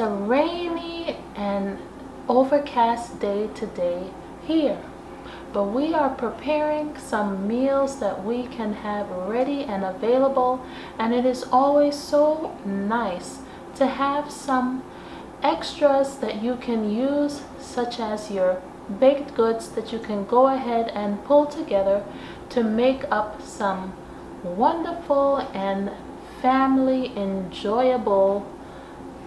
a rainy and overcast day today here. But we are preparing some meals that we can have ready and available and it is always so nice to have some extras that you can use such as your baked goods that you can go ahead and pull together to make up some wonderful and family enjoyable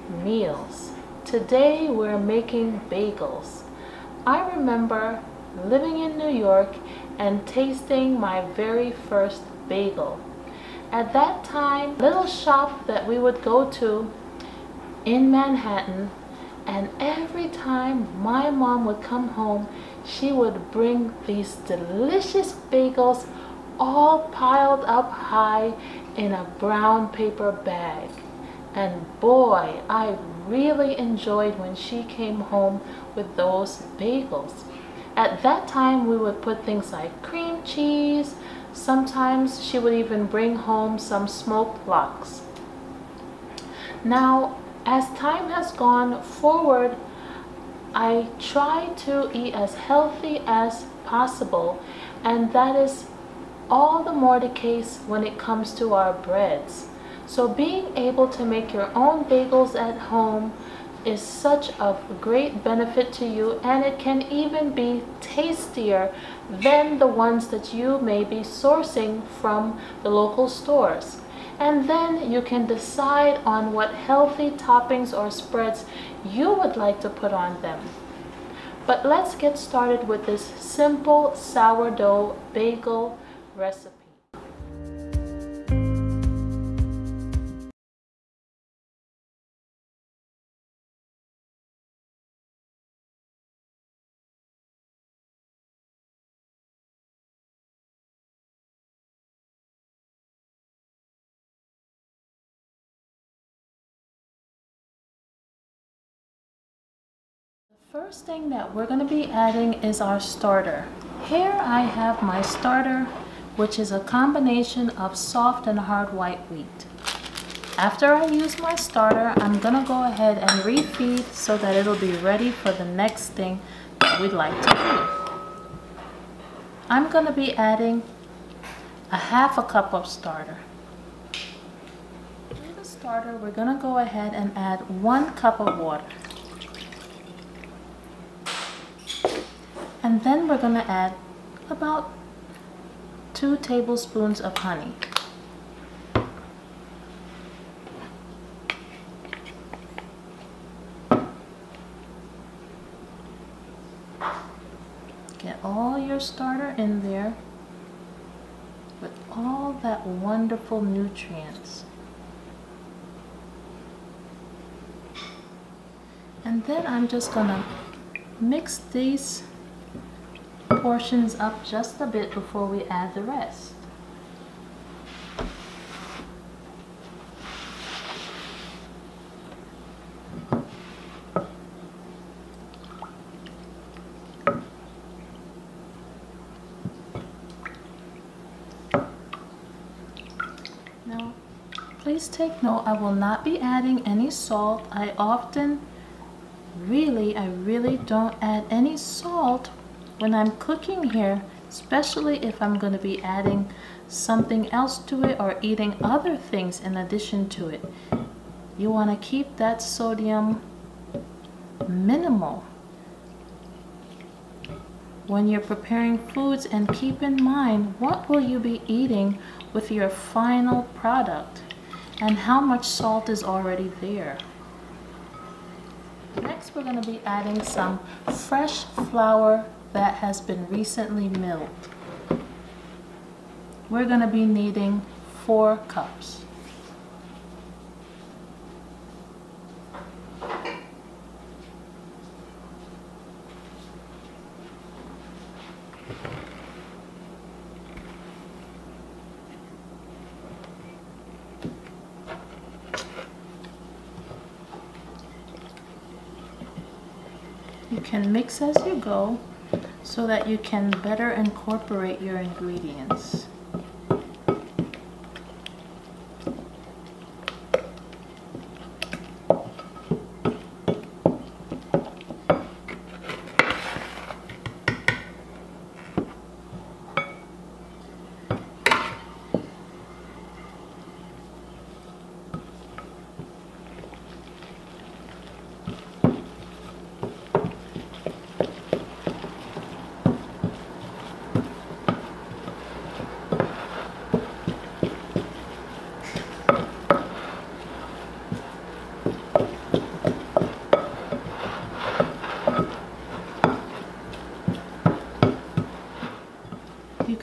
meals. Today we're making bagels. I remember living in New York and tasting my very first bagel. At that time, little shop that we would go to in Manhattan and every time my mom would come home, she would bring these delicious bagels all piled up high in a brown paper bag. And boy, I really enjoyed when she came home with those bagels. At that time, we would put things like cream cheese. Sometimes she would even bring home some smoked lox. Now, as time has gone forward, I try to eat as healthy as possible, and that is all the more the case when it comes to our breads. So being able to make your own bagels at home is such a great benefit to you and it can even be tastier than the ones that you may be sourcing from the local stores. And then you can decide on what healthy toppings or spreads you would like to put on them. But let's get started with this simple sourdough bagel recipe. First thing that we're going to be adding is our starter. Here I have my starter which is a combination of soft and hard white wheat. After I use my starter, I'm gonna go ahead and refeed so that it'll be ready for the next thing that we'd like to do. I'm gonna be adding a half a cup of starter. To the starter, we're gonna go ahead and add one cup of water. And then we're gonna add about 2 tablespoons of honey. Get all your starter in there with all that wonderful nutrients. And then I'm just gonna mix these portions up just a bit before we add the rest. Now, please take note, I will not be adding any salt. I often, really, I really don't add any salt when I'm cooking here, especially if I'm going to be adding something else to it or eating other things in addition to it, you want to keep that sodium minimal when you're preparing foods and keep in mind what will you be eating with your final product and how much salt is already there. Next we're going to be adding some fresh flour that has been recently milled. We're going to be needing four cups. You can mix as you go so that you can better incorporate your ingredients.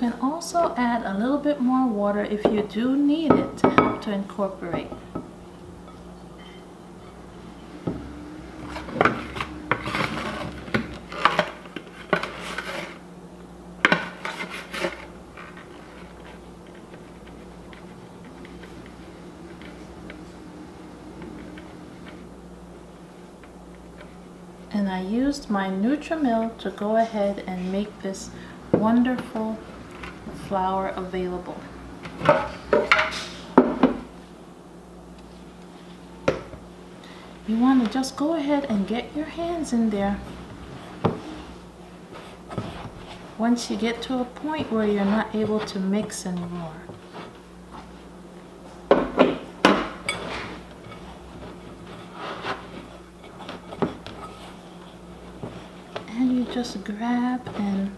can also add a little bit more water if you do need it to help to incorporate. and I used my NutriMill to go ahead and make this wonderful flour available. You want to just go ahead and get your hands in there. Once you get to a point where you're not able to mix anymore. and you just grab and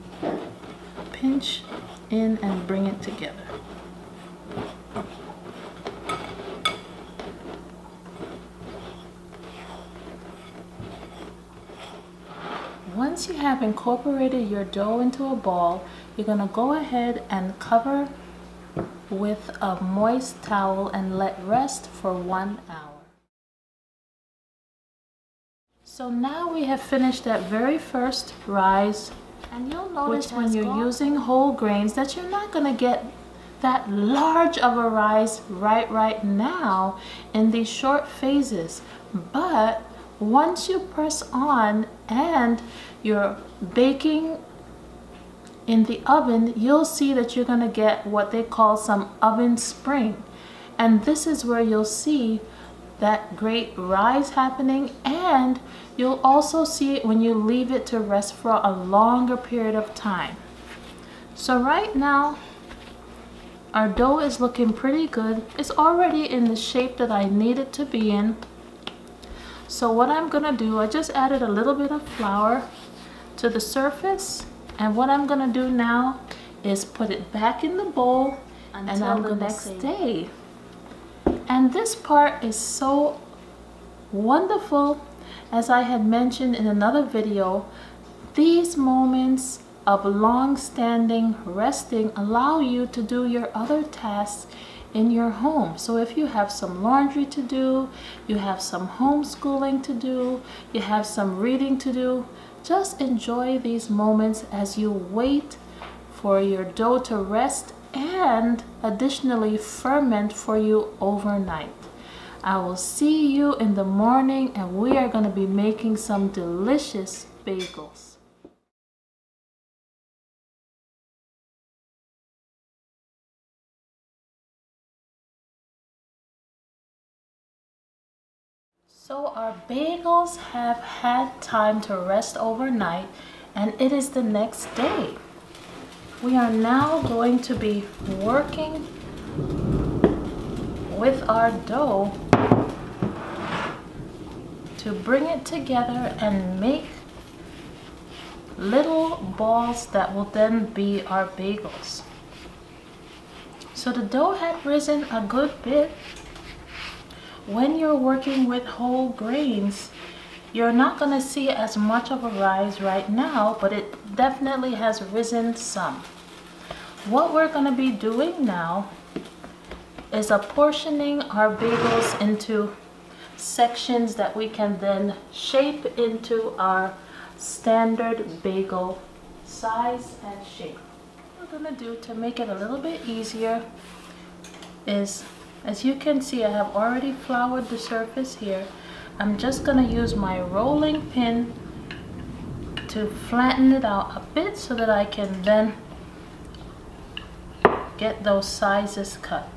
pinch in and bring it together. Once you have incorporated your dough into a ball, you're going to go ahead and cover with a moist towel and let rest for one hour. So now we have finished that very first rise. And you'll notice which when you're using whole grains that you're not going to get that large of a rise right right now in these short phases. But once you press on and you're baking in the oven, you'll see that you're going to get what they call some oven spring. And this is where you'll see that great rise happening and you'll also see it when you leave it to rest for a longer period of time. So right now our dough is looking pretty good. It's already in the shape that I need it to be in. So what I'm gonna do, I just added a little bit of flour to the surface and what I'm gonna do now is put it back in the bowl Until and on the, the next day and this part is so wonderful. As I had mentioned in another video, these moments of long-standing resting allow you to do your other tasks in your home. So if you have some laundry to do, you have some homeschooling to do, you have some reading to do, just enjoy these moments as you wait for your dough to rest and additionally ferment for you overnight. I will see you in the morning and we are going to be making some delicious bagels. So our bagels have had time to rest overnight and it is the next day. We are now going to be working with our dough to bring it together and make little balls that will then be our bagels. So the dough had risen a good bit. When you're working with whole grains, you're not going to see as much of a rise right now, but it definitely has risen some. What we're going to be doing now is apportioning our bagels into sections that we can then shape into our standard bagel size and shape. What we're going to do to make it a little bit easier is, as you can see, I have already floured the surface here I'm just going to use my rolling pin to flatten it out a bit so that I can then get those sizes cut.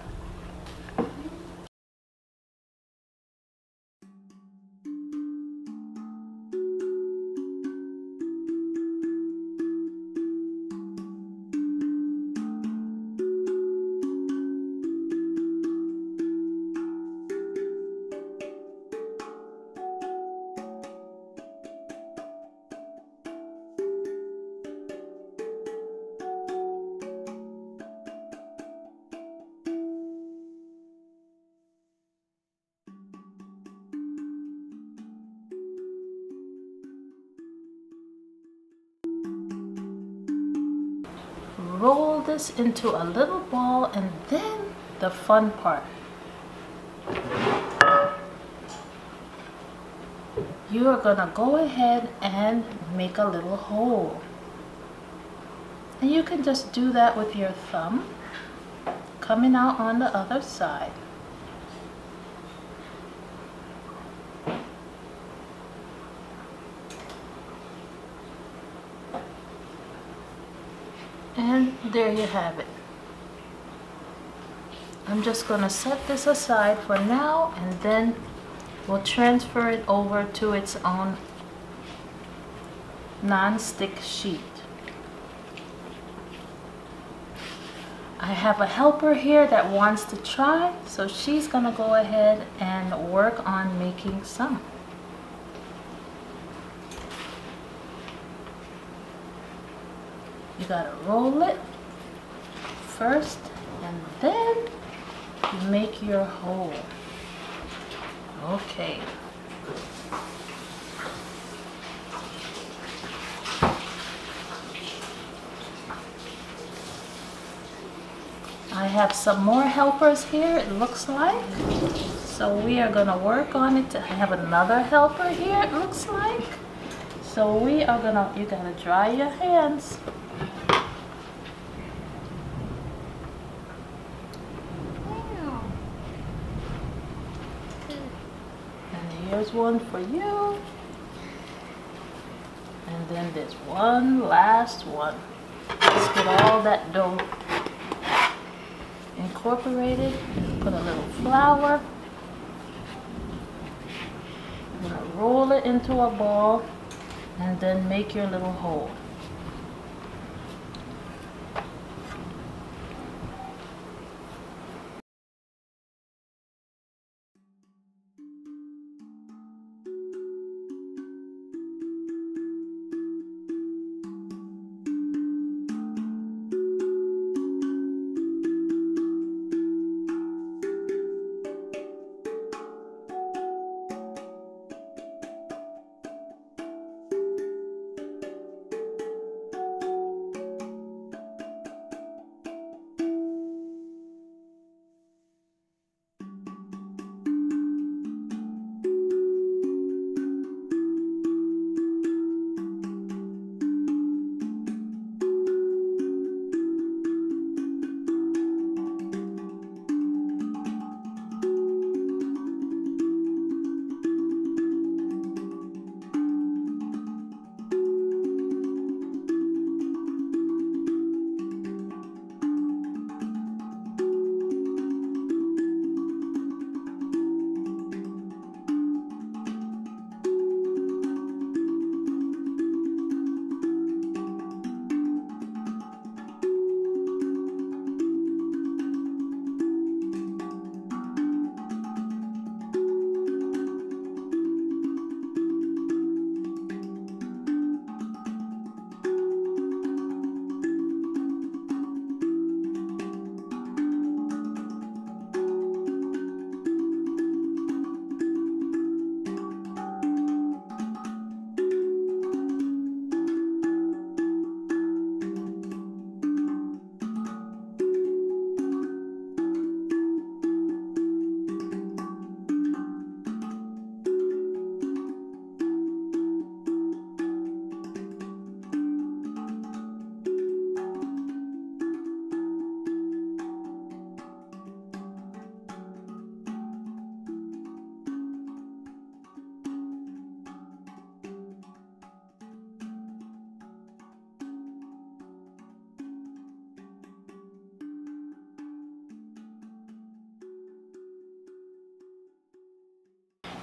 This into a little ball and then the fun part. You are gonna go ahead and make a little hole. And you can just do that with your thumb coming out on the other side. And there you have it. I'm just going to set this aside for now and then we'll transfer it over to its own non-stick sheet. I have a helper here that wants to try so she's gonna go ahead and work on making some. You gotta roll it first and then you make your hole. Okay. I have some more helpers here it looks like. So we are gonna work on it. I have another helper here it looks like. So we are gonna, you gotta dry your hands. Here's one for you. And then there's one last one. Let's get all that dough incorporated. Put a little flour. I'm gonna roll it into a ball and then make your little hole.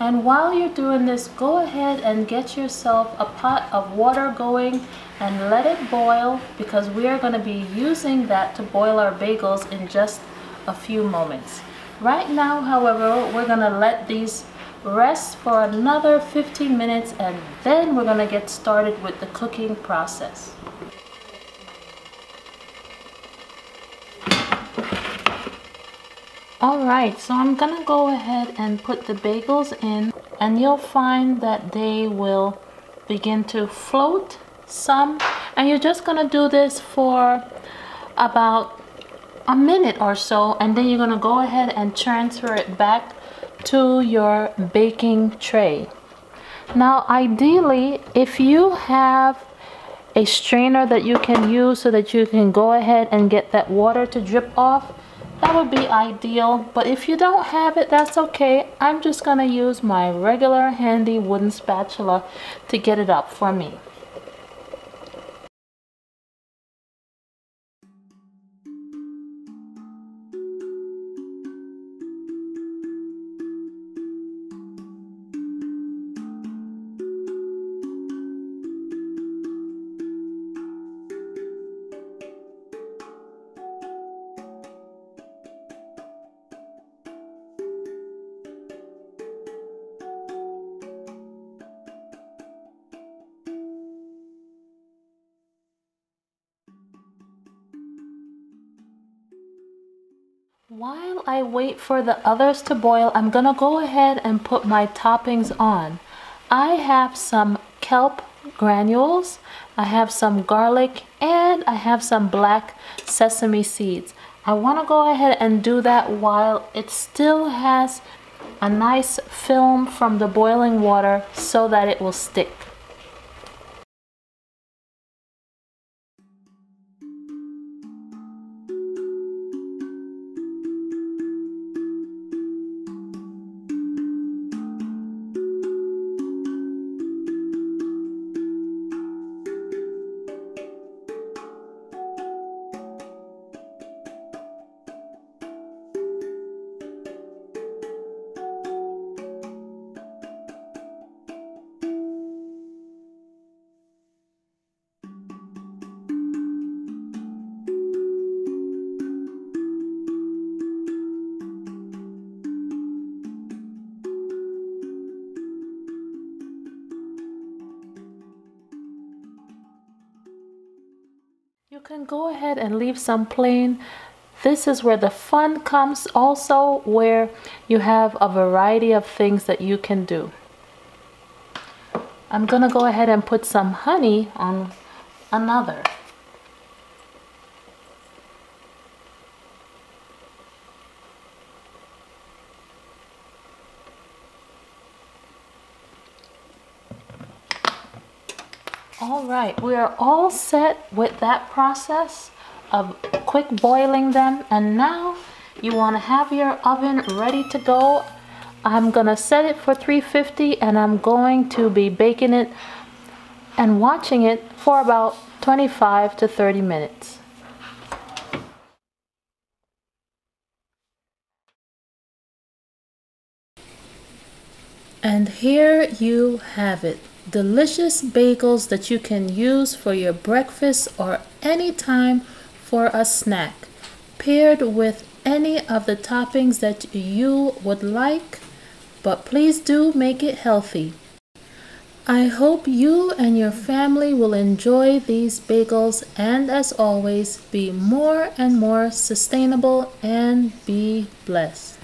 And while you're doing this, go ahead and get yourself a pot of water going and let it boil because we are going to be using that to boil our bagels in just a few moments. Right now, however, we're going to let these rest for another 15 minutes and then we're going to get started with the cooking process. Alright, so I'm gonna go ahead and put the bagels in and you'll find that they will begin to float some and you're just gonna do this for about a minute or so and then you're to go ahead and transfer it back to your baking tray. Now ideally if you have a strainer that you can use so that you can go ahead and get that water to drip off that would be ideal but if you don't have it that's okay. I'm just gonna use my regular handy wooden spatula to get it up for me While I wait for the others to boil, I'm gonna go ahead and put my toppings on. I have some kelp granules, I have some garlic, and I have some black sesame seeds. I wanna go ahead and do that while it still has a nice film from the boiling water so that it will stick. Go ahead and leave some plain. This is where the fun comes also where you have a variety of things that you can do. I'm gonna go ahead and put some honey on another. All right, we are all set with that process of quick boiling them. And now you wanna have your oven ready to go. I'm gonna set it for 350 and I'm going to be baking it and watching it for about 25 to 30 minutes. And here you have it delicious bagels that you can use for your breakfast or any time for a snack, paired with any of the toppings that you would like, but please do make it healthy. I hope you and your family will enjoy these bagels and as always be more and more sustainable and be blessed.